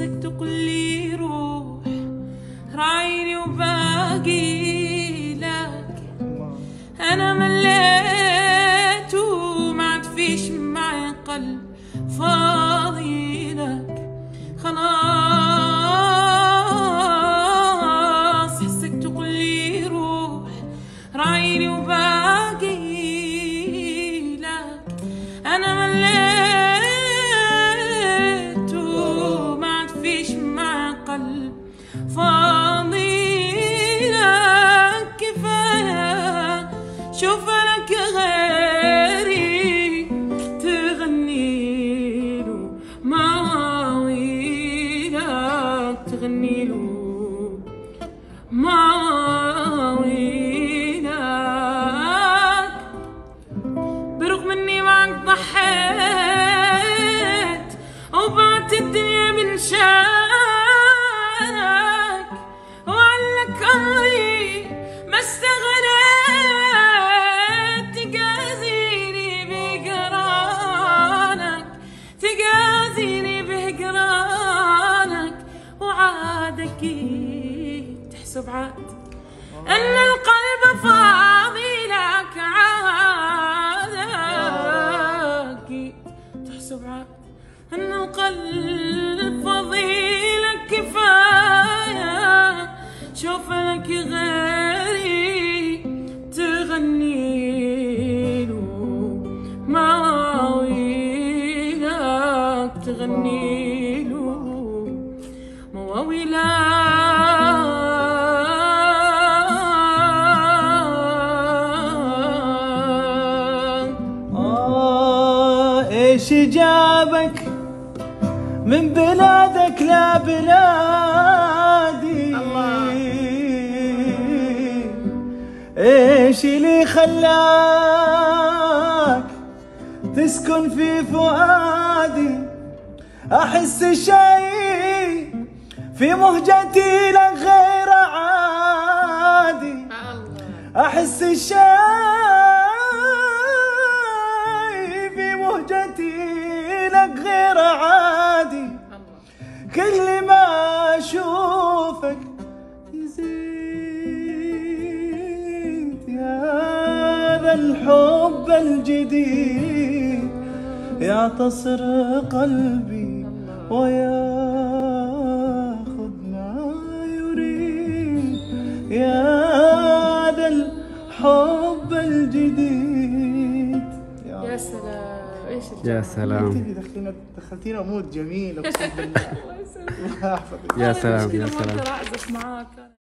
احسك تقول لي روح راعيني وباقي لك. أنا مليت وما عاد فيش معي قلب فاضي. لك كفاية شوف لك غيري تغني له مواويلك تغني له مواويلك برغم إني معك ضحيت وبعت الدنيا من شانك وعادك تحسب عاد. إن القلب فاضي لك عادك تحسب عاد. إن القلب فاضي لك كفايه شوف لك غيري تغني له مواويلك تغني مواويلك آه إيش جابك من بلادك لا بلادي. إيش اللي خلاك تسكن في فؤادي؟ أحس شيء في مهجتي لك غير عادي. أحس الشي في مهجتي لك غير عادي. كل ما أشوفك يزيد يا هذا الحب الجديد. يعتصر قلبي وياخذ الحب الجديد. يا سلام. إيش يا سلام. دخلتينا دخلتينا دخلتينا مود جميل. أقسم بالله. الله يحفظك يا سلام يا سلام. معاك.